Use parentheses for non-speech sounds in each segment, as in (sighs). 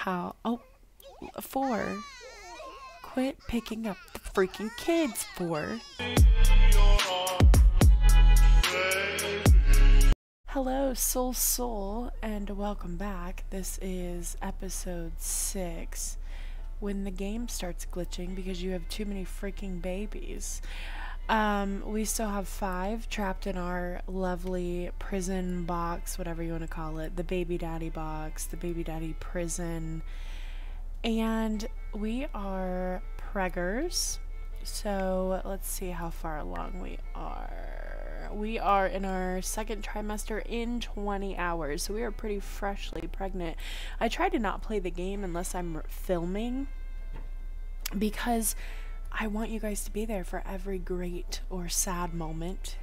how. Oh, four. Quit picking up the freaking kids, four. Hello, Sul Sul, and welcome back. This is episode 6 when the game starts glitching because you have too many freaking babies. Um, we still have five trapped in our lovely prison box, whatever you want to call it, the baby daddy box, the baby daddy prison. And we are preggers. So let's see how far along we are. We are in our second trimester in 20 hours, so we are pretty freshly pregnant. I try to not play the game unless I'm filming because I want you guys to be there for every great or sad moment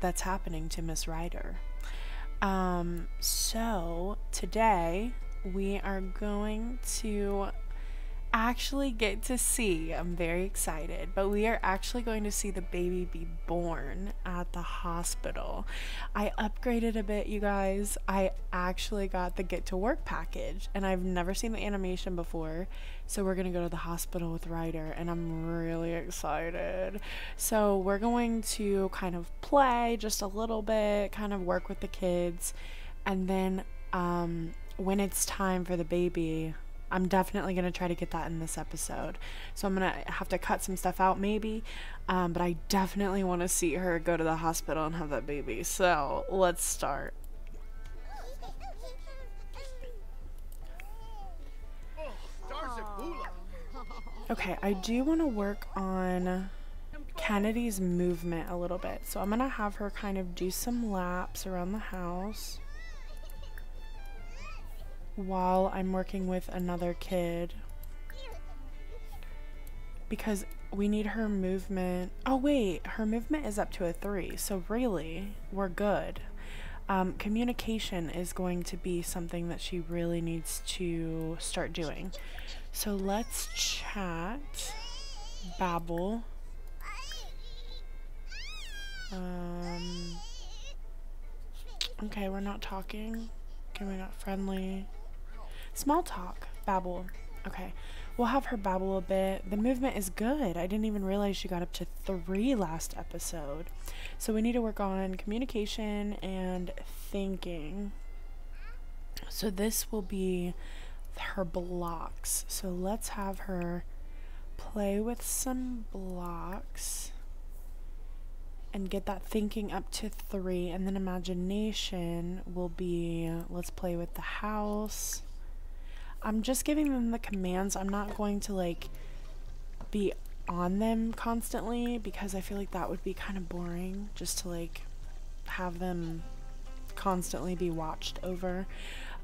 that's happening to Miss Ryder. Um, so today we are going to actually get to see, I'm very excited, but we are actually going to see the baby be born at the hospital. I upgraded a bit, you guys. I actually got the get to work package, and I've never seen the animation before. So we're going to go to the hospital with Ryder, and I'm really excited. So we're going to kind of play just a little bit, kind of work with the kids, and then um, when it's time for the baby, I'm definitely going to try to get that in this episode. So I'm going to have to cut some stuff out maybe. Um, but I definitely want to see her go to the hospital and have that baby. So let's start. Okay, I do want to work on Kennedy's movement a little bit. So I'm going to have her kind of do some laps around the house while I'm working with another kid. Because we need her movement. Oh, wait, her movement is up to a three. So, really, we're good. Um, communication is going to be something that she really needs to start doing. So, let's chat, babble. Um, okay, we're not talking. Okay, we're not friendly. Small talk. Babble. Okay. We'll have her babble a bit. The movement is good. I didn't even realize she got up to three last episode. So we need to work on communication and thinking. So this will be her blocks. So let's have her play with some blocks and get that thinking up to three. And then imagination will be let's play with the house I'm just giving them the commands. I'm not going to like be on them constantly because I feel like that would be kind of boring just to like have them constantly be watched over.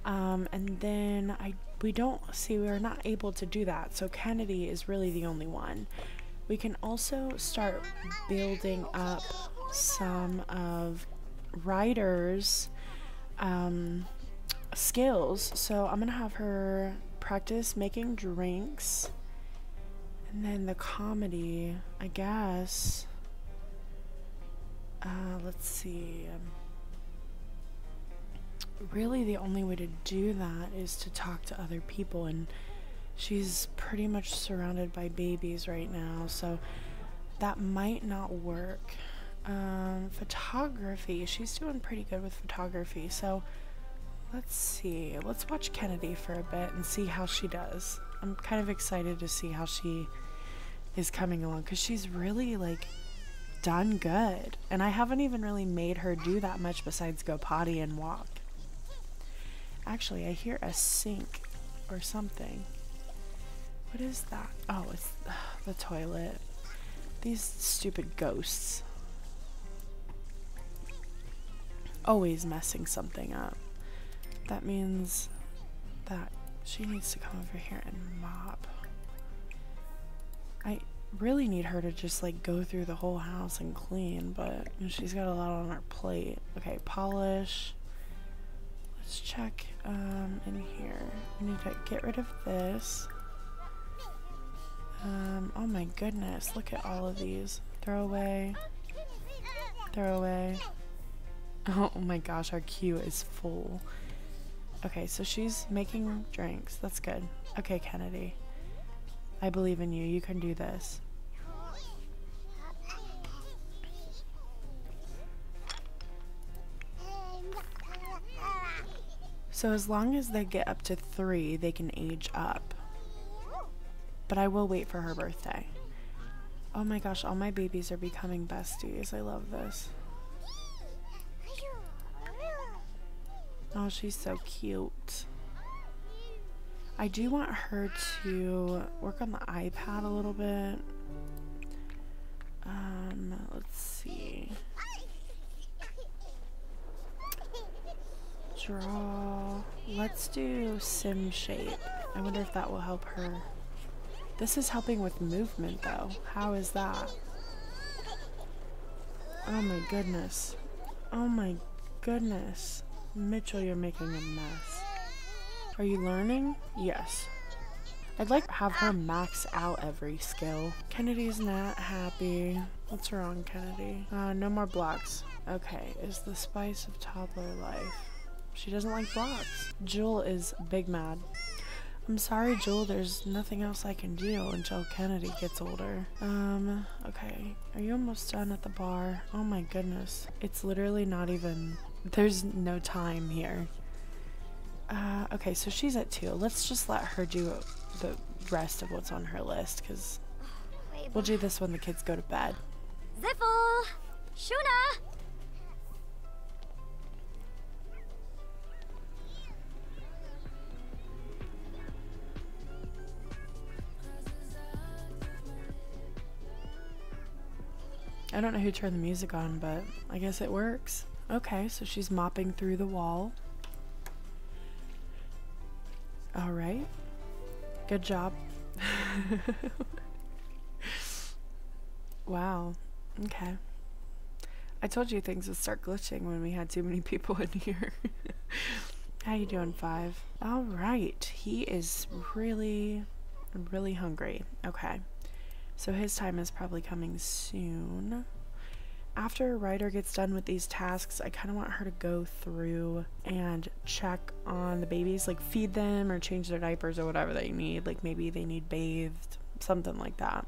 Um, and then I we don't see we're not able to do that. So Kennedy is really the only one. We can also start building up some of Ryder's um, skills. So I'm gonna have her practice making drinks. And then the comedy, I guess. Uh, let's see. Um, really, the only way to do that is to talk to other people, and she's pretty much surrounded by babies right now, so that might not work. Um, photography, she's doing pretty good with photography, so Let's see. Let's watch Kennedy for a bit and see how she does. I'm kind of excited to see how she is coming along because she's really like done good. And I haven't even really made her do that much besides go potty and walk. Actually, I hear a sink or something. What is that? Oh, it's (sighs) the toilet. These stupid ghosts. Always messing something up that means that she needs to come over here and mop. I really need her to just like go through the whole house and clean, but she's got a lot on her plate. Okay, polish. Let's check um, in here. We need to get rid of this. Um, oh my goodness, look at all of these. Throw away. Throw away. (laughs) Oh my gosh, our queue is full. Okay, so she's making drinks. That's good. Okay, Kennedy. I believe in you. You can do this. So as long as they get up to three, they can age up. But I will wait for her birthday. Oh my gosh, all my babies are becoming besties. I love this. Oh, she's so cute. I do want her to work on the iPad a little bit. Um, let's see. Draw. Let's do sim shape. I wonder if that will help her. This is helping with movement though. How is that? Oh my goodness. Oh my goodness. Mitchell, you're making a mess. Are you learning? Yes. I'd like to have her max out every skill. Kennedy's not happy. What's wrong, Kennedy? Uh, no more blocks. Okay, is the spice of toddler life. She doesn't like blocks. Jewel is big mad. I'm sorry, Jewel, there's nothing else I can do until Kennedy gets older. Um, okay. Are you almost done at the bar? Oh my goodness. It's literally not even there's no time here. Uh, okay, so she's at two. Let's just let her do the rest of what's on her list, because we'll do this when the kids go to bed. Ziffle! Shuna! I don't know who turned the music on, but I guess it works. Okay, so she's mopping through the wall. All right. Good job. wow. Okay. I told you things would start glitching when we had too many people in here. How you doing, Five? All right. He is really, really hungry. Okay. So his time is probably coming soon after Ryder gets done with these tasks, I kind of want her to go through and check on the babies, like feed them or change their diapers or whatever they need. Like maybe they need bathed, something like that.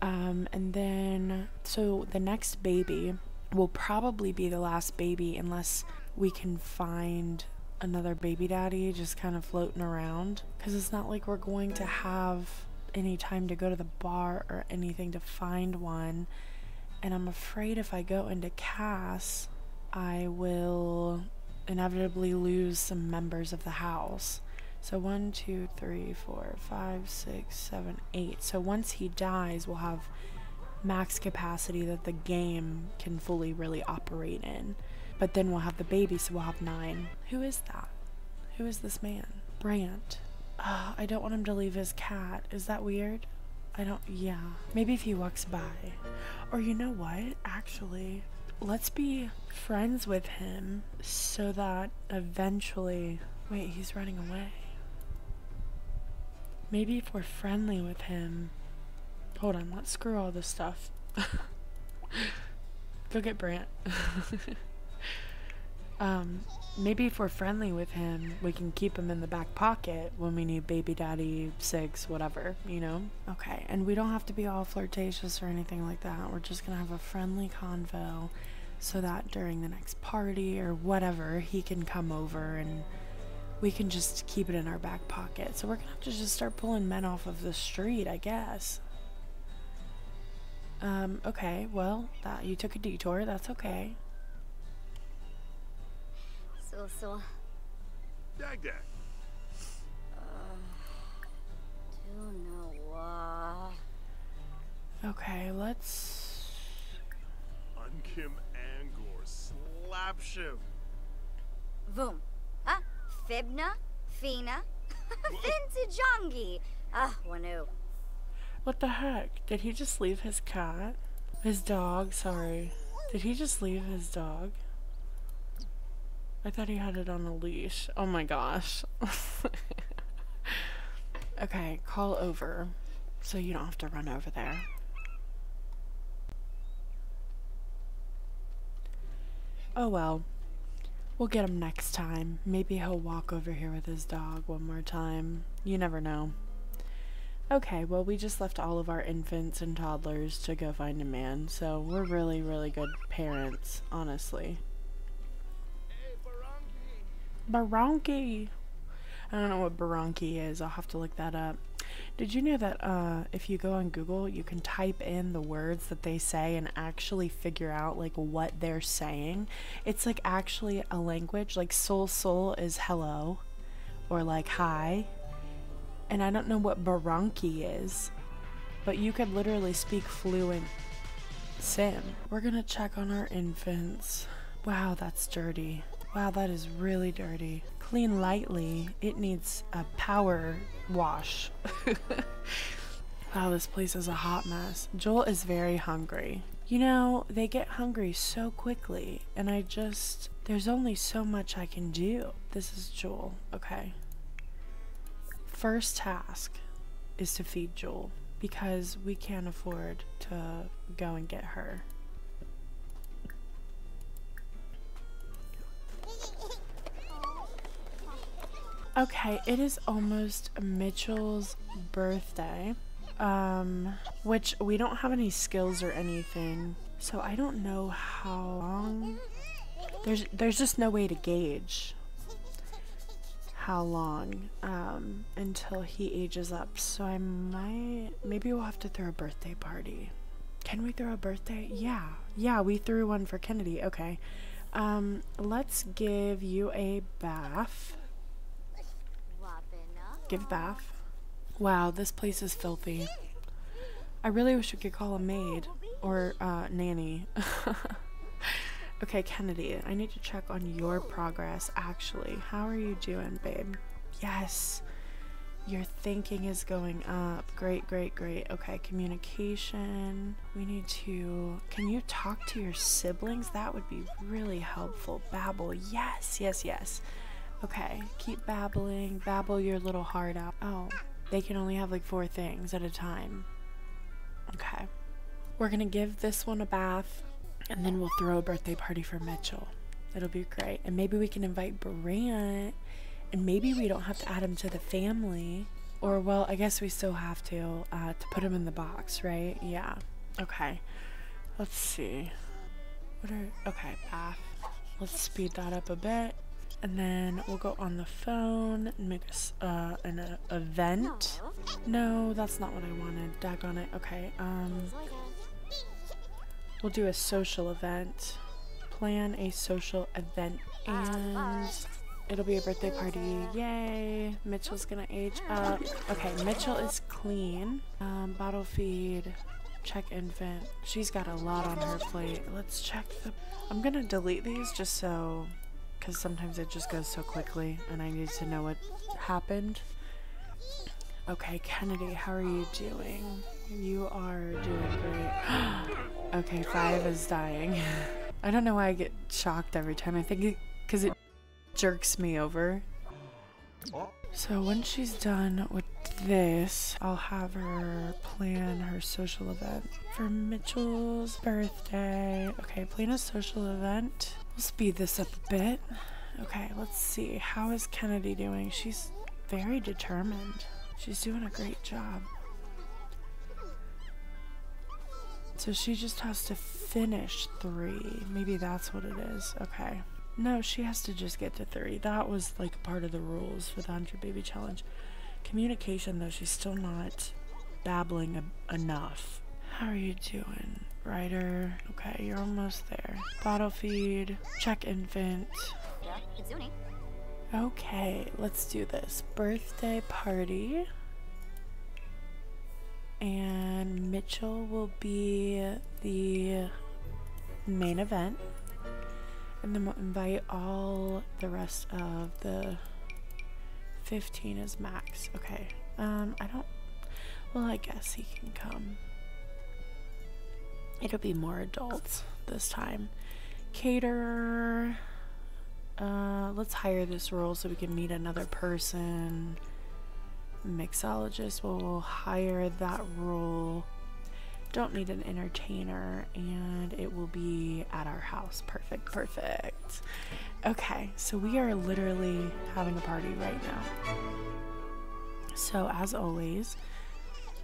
Um, and then, so the next baby will probably be the last baby unless we can find another baby daddy just kind of floating around. Because it's not like we're going to have any time to go to the bar or anything to find one and I'm afraid if I go into CAS, I will inevitably lose some members of the house. So one, two, three, four, five, six, seven, eight. So once he dies, we'll have max capacity that the game can fully really operate in. But then we'll have the baby, so we'll have nine. Who is that? Who is this man? Brant. Uh, I don't want him to leave his cat. Is that weird? I don't, yeah. Maybe if he walks by. Or you know what? Actually, let's be friends with him so that eventually. Wait, he's running away. Maybe if we're friendly with him. Hold on, let's screw all this stuff. (laughs) Go get Brant. (laughs) um, maybe if we're friendly with him, we can keep him in the back pocket when we need baby daddy, six, whatever, you know? Okay, and we don't have to be all flirtatious or anything like that. We're just gonna have a friendly convo so that during the next party or whatever, he can come over and we can just keep it in our back pocket. So we're gonna have to just start pulling men off of the street, I guess. Um, okay, well, that you took a detour, that's okay still sore. Dag dag. Okay, let's. Unkim Angor Slapshiv. Boom. Ah, Fibna? Fina? (laughs) Fintajangi! Ah, Wanu. What the heck? Did he just leave his cat? His dog, sorry. Did he just leave his dog? I thought he had it on a leash. Oh my gosh. (laughs) okay, call over so you don't have to run over there. Oh well. We'll get him next time. Maybe he'll walk over here with his dog one more time. You never know. Okay, well, we just left all of our infants and toddlers to go find a man, so we're really, really good parents, honestly. Baronki! I don't know what Baronki is, I'll have to look that up. Did you know that uh, if you go on Google, you can type in the words that they say and actually figure out like what they're saying? It's like actually a language. Like sul sul is hello, or like hi. And I don't know what Baranki is, but you could literally speak fluent Sim. We're gonna check on our infants. Wow, that's dirty. Wow, that is really dirty. Clean lightly. It needs a power wash. (laughs) wow, this place is a hot mess. Joel is very hungry. You know, they get hungry so quickly, and I just. There's only so much I can do. This is Joel, okay? First task is to feed Joel because we can't afford to go and get her. Okay, it is almost Mitchell's birthday. Um, which we don't have any skills or anything. So I don't know how long. There's there's just no way to gauge how long um, until he ages up. So I might maybe we'll have to throw a birthday party. Can we throw a birthday? Yeah. Yeah, we threw one for Kennedy. Okay. Um, let's give you a bath. Give bath. Wow, this place is filthy. I really wish we could call a maid or uh, nanny. (laughs) okay, Kennedy, I need to check on your progress actually. How are you doing, babe? Yes. Your thinking is going up. Great, great, great. Okay, communication. We need to. Can you talk to your siblings? That would be really helpful. Babble. Yes, yes, yes. Okay, keep babbling. Babble your little heart out. Oh, they can only have like four things at a time. Okay. We're gonna give this one a bath and then we'll throw a birthday party for Mitchell. It'll be great. And maybe we can invite Brant and maybe we don't have to add him to the family. Or, well, I guess we still have to, uh, to put him in the box, right? Yeah. Okay. Let's see. What are, okay, bath. Let's speed that up a bit and then we'll go on the phone and make us uh, an uh, event. No, that's not what I wanted. Dag on it. Okay. Um, we'll do a social event. Plan a social event, and it'll be a birthday party. Yay! Mitchell's gonna age up. Okay, Mitchell is clean. Um, bottle feed. Check infant. She's got a lot on her plate. Let's check the. I'm gonna delete these just so because sometimes it just goes so quickly and I need to know what happened. Okay, Kennedy, how are you doing? You are doing great. (gasps) okay, five is dying. (laughs) I don't know why I get shocked every time. I think because it, it jerks me over. So once she's done with this, I'll have her plan her social event for Mitchell's birthday. Okay, plan a social event. Speed this up a bit. Okay, let's see. How is Kennedy doing? She's very determined. She's doing a great job. So she just has to finish three. Maybe that's what it is. Okay. No, she has to just get to three. That was like part of the rules for the 100 Baby Challenge. Communication, though, she's still not babbling enough. How are you doing? Ryder. Okay, you're almost there. Bottle feed. Check infant. Okay, let's do this. Birthday party. And Mitchell will be the main event. And then we'll invite all the rest of the 15 is max. Okay. Um, I don't. Well, I guess he can come. It'll be more adults this time. Caterer. Uh, let's hire this role so we can meet another person. Mixologist, we'll hire that role. don't need an entertainer, and it will be at our house. Perfect, perfect. Okay, so we are literally having a party right now. So, as always,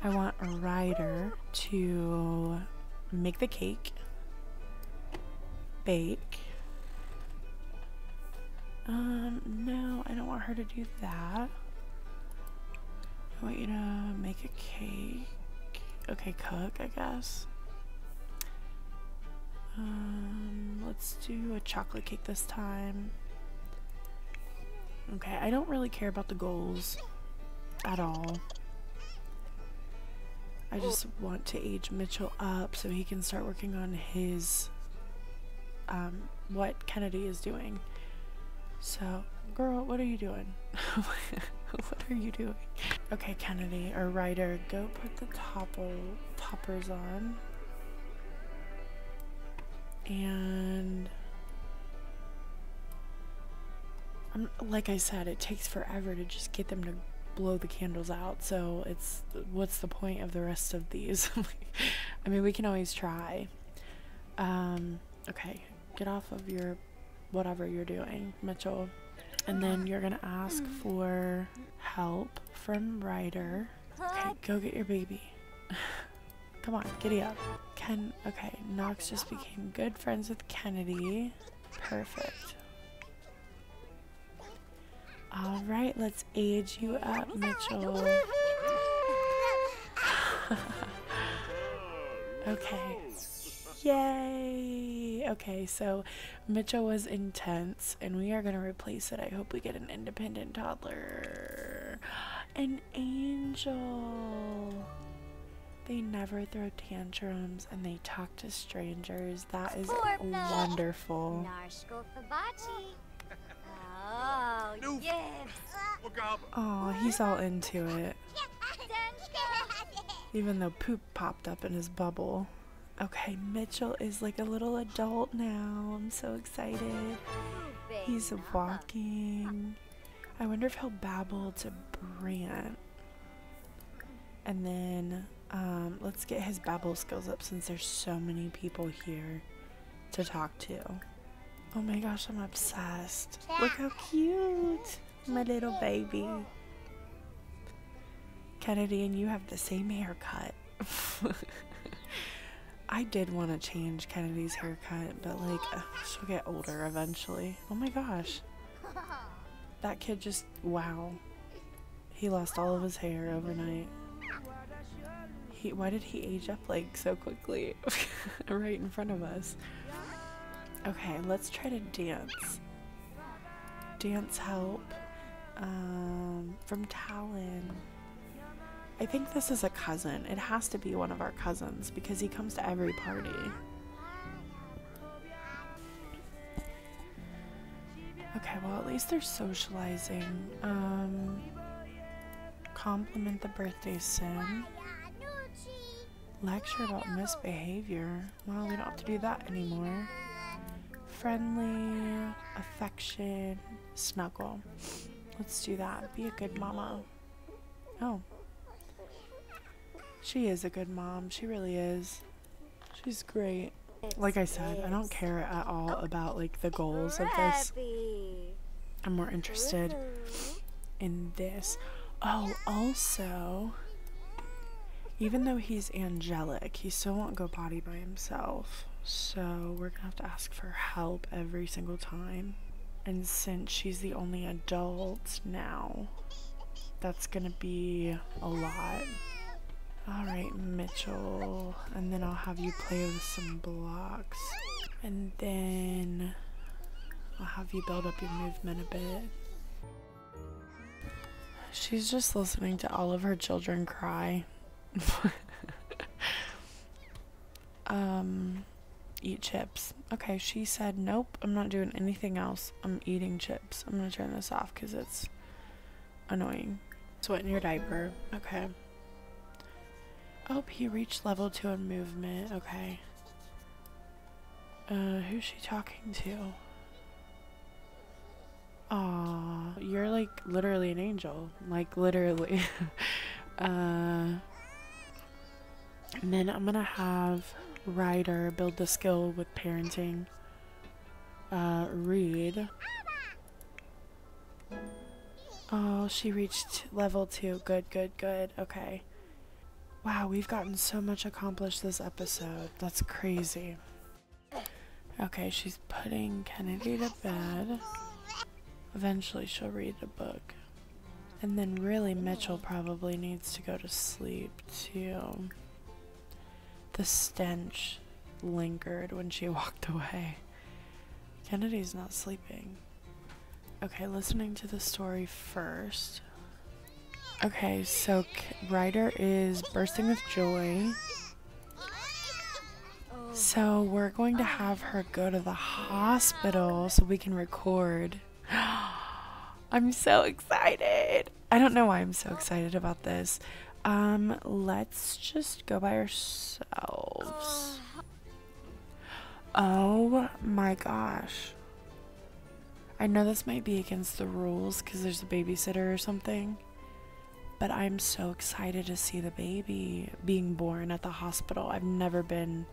I want a Ryder to make the cake, bake. Um, no, I don't want her to do that. I want you to make a cake. Okay, cook, I guess. Um, let's do a chocolate cake this time. Okay, I don't really care about the goals at all. I just want to age Mitchell up so he can start working on his um, what Kennedy is doing. So, girl, what are you doing? (laughs) what are you doing? Okay, Kennedy or Ryder, go put the topple toppers on. And I'm, like I said, it takes forever to just get them to blow the candles out. So it's what's the point of the rest of these? (laughs) I mean, we can always try. Um, okay, get off of your whatever you're doing, Mitchell. And then you're gonna ask for help from Ryder. Okay, go get your baby. (laughs) Come on, giddy up. Ken, okay, Knox just became good friends with Kennedy. Perfect. All right, let's age you up, Mitchell. (laughs) okay. Yay! Okay, so Mitchell was intense, and we are going to replace it. I hope we get an independent toddler. An angel! They never throw tantrums and they talk to strangers. That is wonderful. Narshko Fabachi. Oh, Noof. yes. Oh, he's all into it. (laughs) Even though poop popped up in his bubble. Okay, Mitchell is like a little adult now. I'm so excited. He's walking. I wonder if he'll babble to Brant. And then um, let's get his babble skills up since there's so many people here to talk to. Oh my gosh, I'm obsessed. Look how cute. My little baby. Kennedy and you have the same haircut. (laughs) I did want to change Kennedy's haircut, but like, uh, she'll get older eventually. Oh my gosh. That kid just, wow. He lost all of his hair overnight. He, why did he age up like so quickly? (laughs) right in front of us. Okay, let's try to dance. Dance help. Um, from Talon. I think this is a cousin. It has to be one of our cousins because he comes to every party. Okay, well, at least they're socializing. Um, compliment the birthday sim. Lecture about misbehavior. Well, we don't have to do that anymore. Friendly, affection, snuggle. Let's do that. Be a good mama. Oh. She is a good mom. She really is. She's great. Like I said, I don't care at all about like the goals of this. I'm more interested in this. Oh, also, even though he's angelic, he still won't go potty by himself. So we're gonna have to ask for help every single time. And since she's the only adult now, that's gonna be a lot. Alright, Mitchell. And then I'll have you play with some blocks. And then I'll have you build up your movement a bit. She's just listening to all of her children cry. (laughs) um, eat chips. Okay, she said, nope, I'm not doing anything else. I'm eating chips. I'm gonna turn this off because it's annoying. Sweat in your diaper. Okay. Oh, he reached level 2 in movement. Okay. Uh, who's she talking to? Aw, you're like literally an angel. Like, literally. (laughs) uh. And then I'm gonna have Ryder build the skill with parenting. Uh, Reed. Oh, she reached level two. Good, good, good. Okay. Wow, we've gotten so much accomplished this episode. That's crazy. Okay, she's putting Kennedy to bed. Eventually, she'll read a book. And then, really, Mitchell probably needs to go to sleep too. The stench lingered when she (laughs) walked away. Kennedy's not sleeping. Okay, listening to the story first. Okay, so Ryder is bursting with joy. So we're going to have her go to the hospital so we can record. (gasps) I'm so excited. I don't know why I'm so excited about this. Um, let's just go by ourselves. Oh my gosh. I know this might be against the rules because there's a babysitter or something. But I'm so excited to see the baby being born at the hospital. I've never been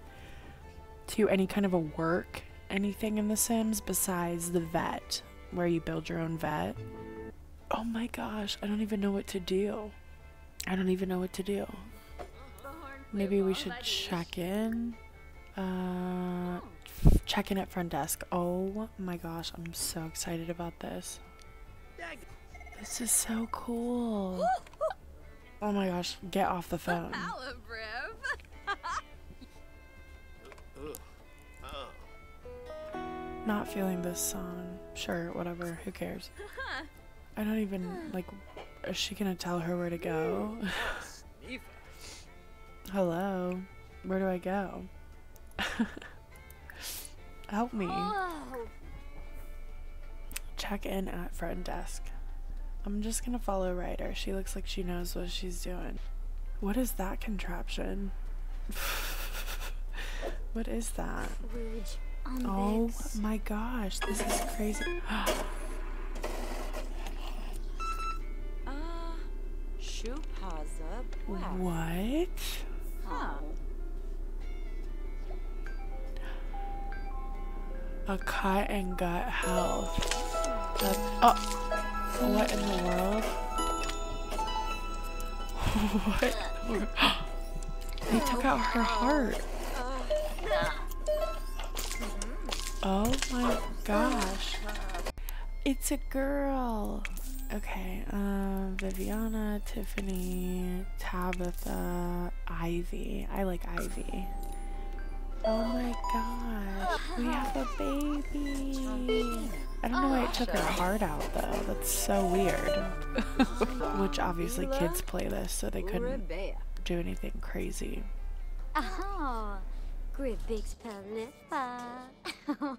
to any kind of a work anything in The Sims besides the vet, where you build your own vet. Oh my gosh, I don't even know what to do. I don't even know what to do. Maybe we should check in. Uh, check in at front desk. Oh my gosh, I'm so excited about this. This is so cool. Oh my gosh, get off the phone. Not feeling this song. Sure, whatever. Who cares? I don't even like. Is she gonna tell her where to go? Hello, where do I go? (laughs) Help me. Check in at front desk. I'm just gonna follow Ryder. She looks like she knows what she's doing. What is that contraption? (laughs) what is that? Oh my gosh, this is crazy. (gasps) (gasps) (gasps) what? Huh. A cut and gut health. That's, oh, what in the world? (laughs) what? they took out her heart. Oh my gosh. It's a girl. Okay, um, Viviana, Tiffany, Tabitha, uh, Ivy. I like Ivy. Oh my gosh, we have a baby. I don't know why it took her heart out though. That's so weird. (laughs) Which obviously kids play this, so they couldn't do anything crazy. Oh, great big. (laughs)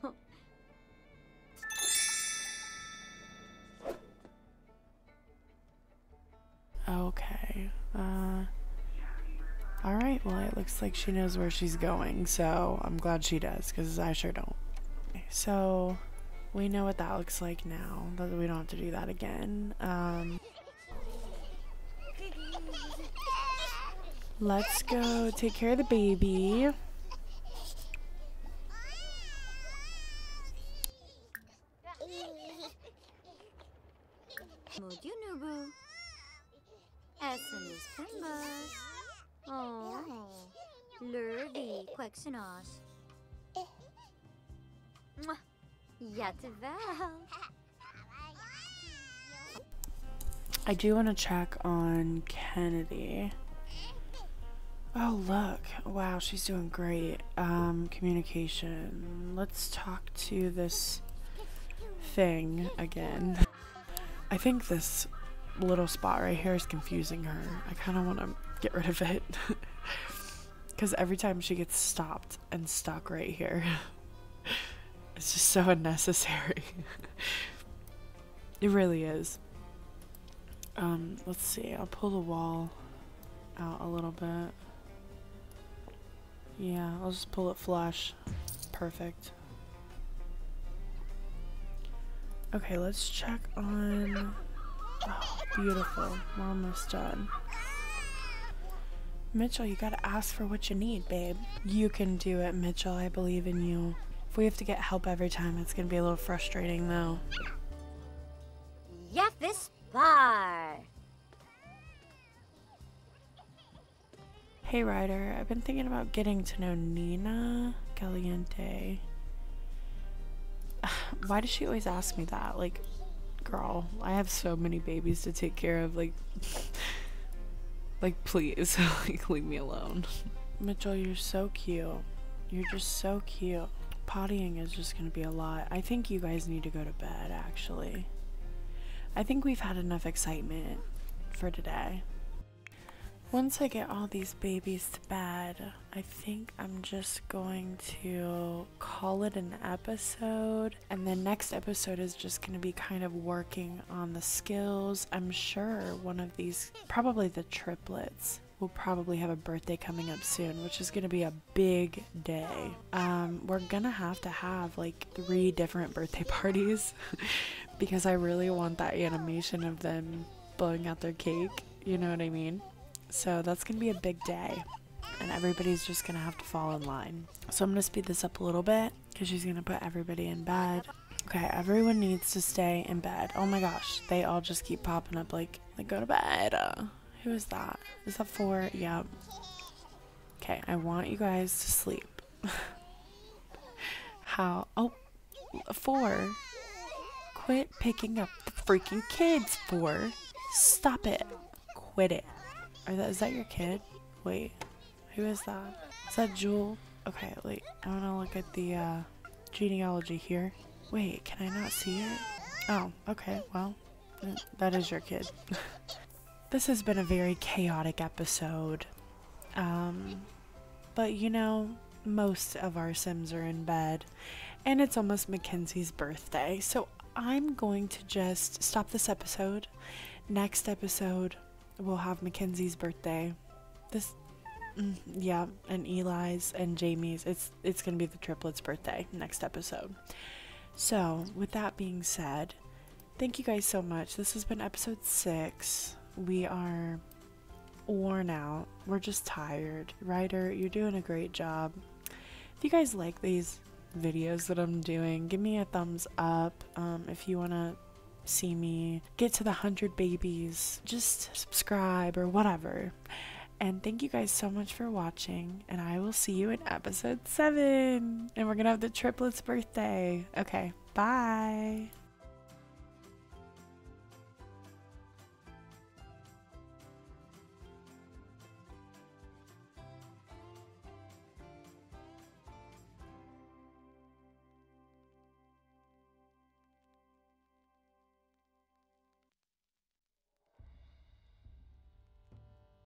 Okay. Uh. All right. Well, it looks like she knows where she's going, so I'm glad she does, because I sure don't. So, we know what that looks like now. That we don't have to do that again. Um. Let's go take care of the baby. Essence Pembas. Oh, Lurvy Quexenos. I do want to check on Kennedy. Oh, look. Wow, she's doing great. Um, communication. Let's talk to this thing again. I think this little spot right here is confusing her. I kind of want to get rid of it. (laughs) Because every time she gets stopped and stuck right here, (laughs) it's just so unnecessary. (laughs) it really is. Um, let's see. I'll pull the wall out a little bit. Yeah, I'll just pull it flush. Perfect. Okay, let's check on. Oh, beautiful. We're almost done. Mitchell, you gotta ask for what you need, babe. You can do it, Mitchell. I believe in you. If we have to get help every time, it's gonna be a little frustrating, though. Yep, this bar. Hey, Ryder. I've been thinking about getting to know Nina Caliente. (sighs) Why does she always ask me that? Like, girl, I have so many babies to take care of. Like, (laughs) like please, (laughs) like leave me alone. Mitchell, you're so cute. You're just so cute. Pottying is just gonna be a lot. I think you guys need to go to bed. Actually, I think we've had enough excitement for today. Once I get all these babies to bed, I think I'm just going to call it an episode. And the next episode is just going to be kind of working on the skills. I'm sure one of these, probably the triplets, will probably have a birthday coming up soon, which is going to be a big day. Um, we're going to have to have like three different birthday (laughs) parties because I really want that animation of them blowing out their cake. You know what I mean? So that's going to be a big day. And everybody's just going to have to fall in line. So I'm going to speed this up a little bit because she's going to put everybody in bed. Okay, everyone needs to stay in bed. Oh my gosh, they all just keep popping up like, like go to bed. Uh, who is that? Is that four? Yep. Okay, I want you guys to sleep. (laughs) How? Oh, four. Quit picking up the freaking kids, four. Stop it. Quit it. That, is that your kid? Wait, who is that? Is that Jewel? Okay, wait, I want to look at the uh, genealogy here. Wait, can I not see it? Oh, okay, well, that is your kid. (laughs) this has been a very chaotic episode. Um, but you know, most of our Sims are in bed, and it's almost Mackenzie's birthday, so I'm going to just stop this episode. Next episode, we'll have Mackenzie's birthday. This, mm, yeah, and Eli's and Jamie's. It's it's gonna be the triplets' birthday next episode. So, with that being said, thank you guys so much. This has been episode six. We are worn out. We're just tired. Ryder, you're doing a great job. If you guys like these videos that I'm doing, give me a thumbs up. Um, if you wanna see me get to the 100 babies, just subscribe or whatever. And thank you guys so much for watching. And I will see you in episode 7. And we're to have the triplets' birthday. Okay, bye.